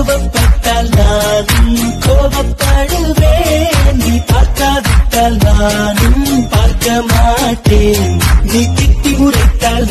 கோபப்பட்டால் நானும் கோபப்படுவேன். நீ பார்க்காவிட்டால் நானும் பார்க்க மாட்டேன் நீ திட்டி உரைத்தால்